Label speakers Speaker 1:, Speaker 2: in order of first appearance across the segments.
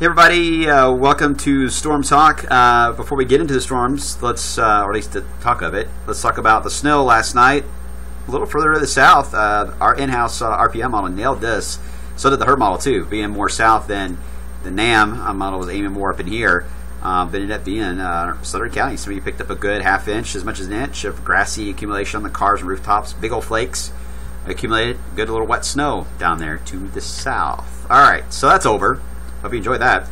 Speaker 1: Hey everybody, uh, welcome to Storm Talk. Uh, before we get into the storms, let's, uh, or at least talk of it, let's talk about the snow last night. A little further to the south, uh, our in-house uh, RPM model nailed this. So did the HRRR model too, being more south than the NAM model was aiming more up in here. Um, but ended up being Southern County. So we picked up a good half inch, as much as an inch of grassy accumulation on the cars and rooftops. Big old flakes accumulated. Good little wet snow down there to the south. All right, so that's over. Hope you enjoyed that.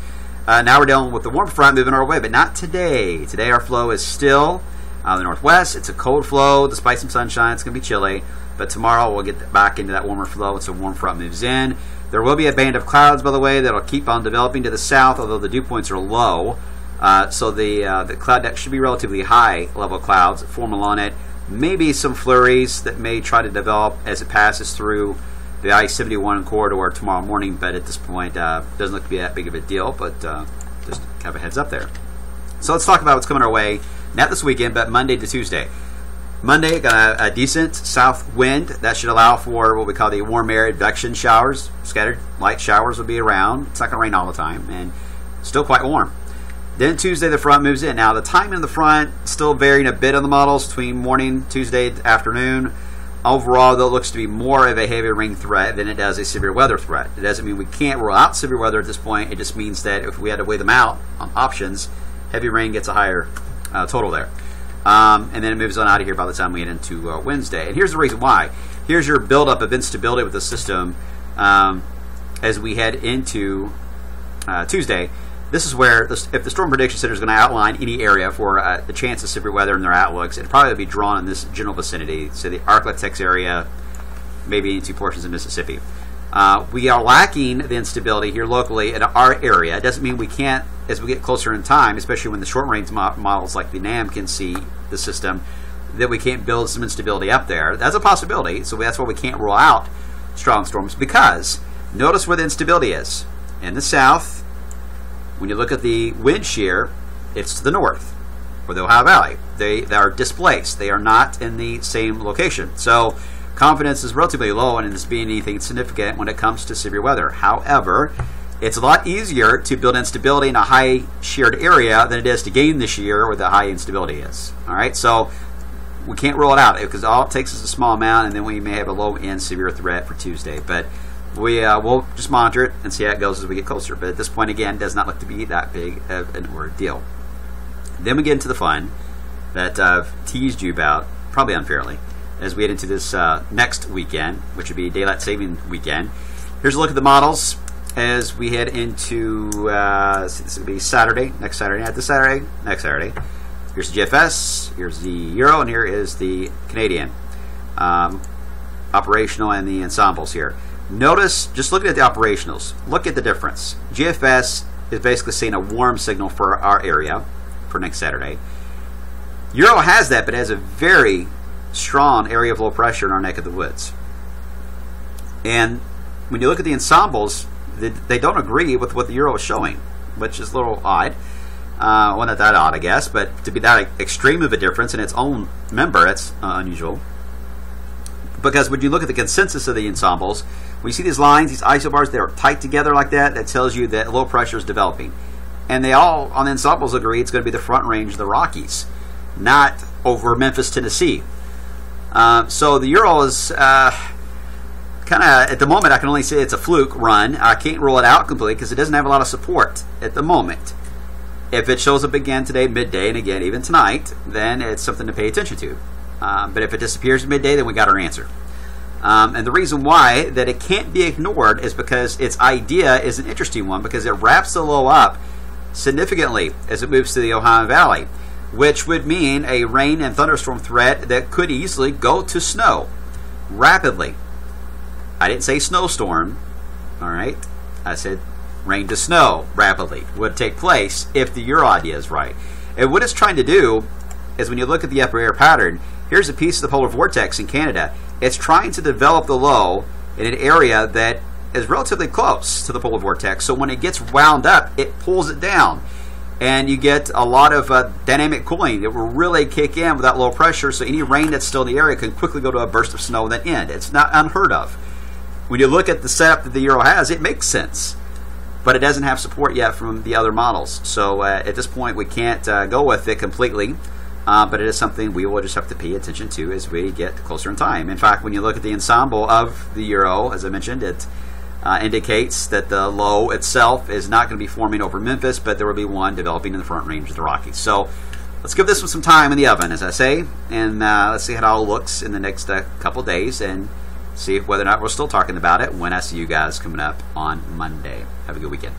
Speaker 1: Uh, now we're dealing with the warm front moving our way, but not today. Today our flow is still of the northwest. It's a cold flow, despite some sunshine. It's going to be chilly. But tomorrow we'll get back into that warmer flow once the warm front moves in. There will be a band of clouds, by the way, that'll keep on developing to the south, although the dew points are low. Uh, so the uh, the cloud deck should be relatively high level clouds form along it. Maybe some flurries that may try to develop as it passes through the I-71 corridor tomorrow morning, but at this point, uh, doesn't look to be that big of a deal, but uh, just have a heads up there. So let's talk about what's coming our way, not this weekend, but Monday to Tuesday. Monday, got a, a, decent south wind that should allow for what we call the warm air advection showers. Scattered light showers will be around. It's not going to rain all the time, and still quite warm. Then Tuesday, the front moves in. Now, the timing of the front still varying a bit on the models between morning, Tuesday afternoon. Overall, though, it looks to be more of a heavy rain threat than it does a severe weather threat. It doesn't mean we can't rule out severe weather at this point. It just means that if we had to weigh them out on options, heavy rain gets a higher uh, total there. Um, and then it moves on out of here by the time we get into uh, Wednesday. And here's the reason why. Here's your buildup of instability with the system um, as we head into uh, Tuesday this is where, the, if the Storm Prediction Center is going to outline any area for uh, the chance of severe weather in their outlooks, it'd probably be drawn in this general vicinity, so the Arklatex area, maybe into portions of Mississippi. Uh, we are lacking the instability here locally in our area. It doesn't mean we can't, as we get closer in time, especially when the short range mo- models like the NAM can see the system, that we can't build some instability up there. That's a possibility, so that's why we can't rule out strong storms because notice where the instability is. In the south, when you look at the wind shear, it's to the north, for the Ohio Valley. They, they are displaced. They are not in the same location. So confidence is relatively low in this being anything significant when it comes to severe weather. However, it's a lot easier to build instability in a high sheared area than it is to gain the shear where the high instability is. All right, so we can't rule it out because all it takes is a small amount, and then we may have a low end severe threat for Tuesday. But we uh, will just monitor it and see how it goes as we get closer. But at this point, again, does not look to be that big of an ordeal. Then we get into the fun that I've teased you about, probably unfairly, as we head into this uh, next weekend, which would be daylight saving weekend. Here's a look at the models as we head into uh, this will be Saturday, next Saturday, not this Saturday, next Saturday. Here's the GFS, here's the Euro, and here is the Canadian um, operational and the ensembles here. Notice, just looking at the operationals, look at the difference. GFS is basically seeing a warm signal for our area for next Saturday. Euro has that, but has a very strong area of low pressure in our neck of the woods. And when you look at the ensembles, they, don't agree with what the Euro is showing, which is a little odd. Uh, well, not that odd, I guess, but to be that extreme of a difference in its own member, it's uh, unusual. Because when you look at the consensus of the ensembles, you see these lines, these isobars, they're tight together like that, that tells you that low pressure is developing. And they all, on the ensembles, agree it's going to be the front range of the Rockies, not over Memphis, Tennessee. Uh, so the Euro is uh, kind of, at the moment, I can only say it's a fluke run. I can't rule it out completely because it doesn't have a lot of support at the moment. If it shows up again today, midday, and again even tonight, then it's something to pay attention to. Um, but if it disappears at midday, then we got our answer. Um, and the reason why that it can't be ignored is because its idea is an interesting one because it wraps the low up significantly as it moves to the Ohio Valley, which would mean a rain and thunderstorm threat that could easily go to snow rapidly. I didn't say snowstorm, all right? I said rain to snow rapidly would take place if the Euro idea is right. And what it's trying to do is when you look at the upper air pattern, here's a piece of the polar vortex in Canada. It's trying to develop the low in an area that is relatively close to the polar vortex. So when it gets wound up, it pulls it down. And you get a lot of uh, dynamic cooling. It will really kick in with that low pressure. So any rain that's still in the area can quickly go to a burst of snow and then end. It's not unheard of. When you look at the setup that the Euro has, it makes sense. but it doesn't have support yet from the other models. So uh, at this point, we can't uh, go with it completely. Uh, but it is something we will just have to pay attention to as we get closer in time. In fact, when you look at the ensemble of the Euro, as I mentioned, it uh, indicates that the low itself is not going to be forming over Memphis, but there will be one developing in the front range of the Rockies. So let's give this one some time in the oven, as I say, and uh, let's see how it all looks in the next uh, couple days and see whether or not we're still talking about it when I see you guys coming up on Monday. Have a good weekend.